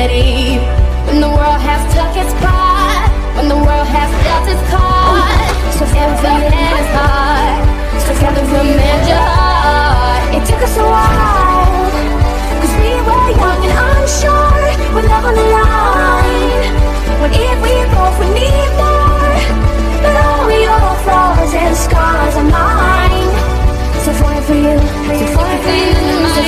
humanity. When the world has took its pride When the world has dealt its card So everything man is hard So gather your man your heart. It took us a while Cause we were young and unsure. We're love on the line. What if we both would need more? But all we all flaws and scars are mine. So falling for you, so falling for you.